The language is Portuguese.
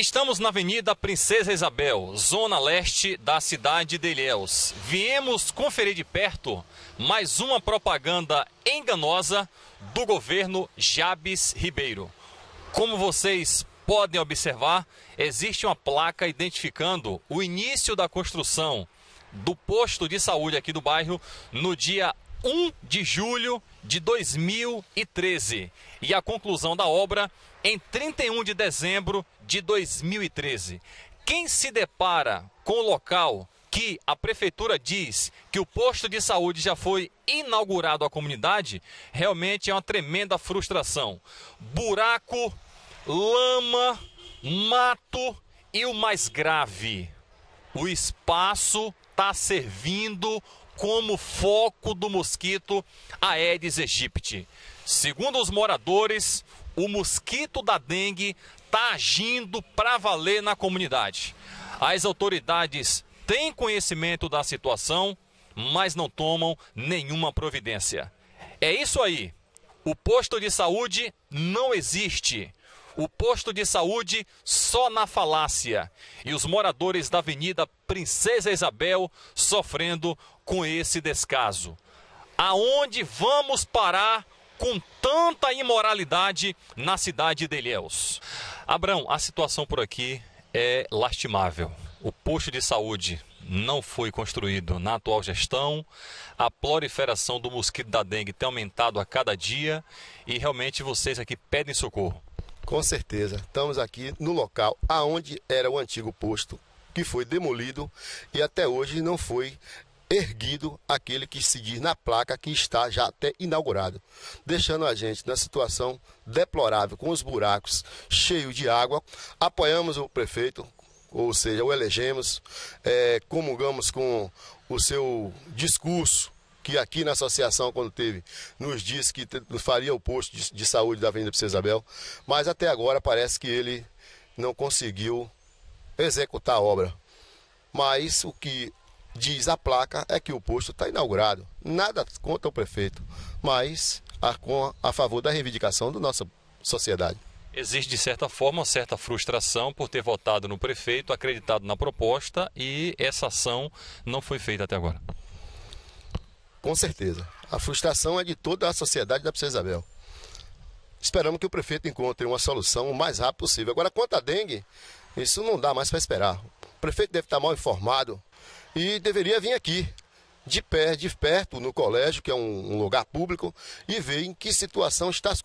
Estamos na Avenida Princesa Isabel, zona leste da cidade de Ilhéus. Viemos conferir de perto mais uma propaganda enganosa do governo Jabes Ribeiro. Como vocês podem observar, existe uma placa identificando o início da construção do posto de saúde aqui do bairro no dia 1 de julho de 2013 e a conclusão da obra em 31 de dezembro de 2013. Quem se depara com o local que a prefeitura diz que o posto de saúde já foi inaugurado à comunidade, realmente é uma tremenda frustração. Buraco, lama, mato e o mais grave, o espaço está servindo como foco do mosquito Aedes aegypti. Segundo os moradores, o mosquito da dengue está agindo para valer na comunidade. As autoridades têm conhecimento da situação, mas não tomam nenhuma providência. É isso aí. O posto de saúde não existe o posto de saúde só na falácia. E os moradores da Avenida Princesa Isabel sofrendo com esse descaso. Aonde vamos parar com tanta imoralidade na cidade de Ilhéus? Abrão, a situação por aqui é lastimável. O posto de saúde não foi construído na atual gestão, a proliferação do mosquito da dengue tem aumentado a cada dia e realmente vocês aqui pedem socorro. Com certeza. Estamos aqui no local aonde era o antigo posto, que foi demolido e até hoje não foi erguido aquele que se diz na placa que está já até inaugurado, deixando a gente na situação deplorável, com os buracos cheios de água. Apoiamos o prefeito, ou seja, o elegemos, é, comungamos com o seu discurso que aqui na associação, quando teve, nos disse que faria o posto de, de saúde da Avenida Princesa Isabel, mas até agora parece que ele não conseguiu executar a obra. Mas o que diz a placa é que o posto está inaugurado. Nada contra o prefeito, mas a, a favor da reivindicação da nossa sociedade. Existe, de certa forma, uma certa frustração por ter votado no prefeito, acreditado na proposta e essa ação não foi feita até agora. Com certeza. A frustração é de toda a sociedade da Princesa Isabel. Esperamos que o prefeito encontre uma solução o mais rápido possível. Agora, quanto à dengue, isso não dá mais para esperar. O prefeito deve estar mal informado e deveria vir aqui, de pé, de perto, no colégio, que é um, um lugar público, e ver em que situação está as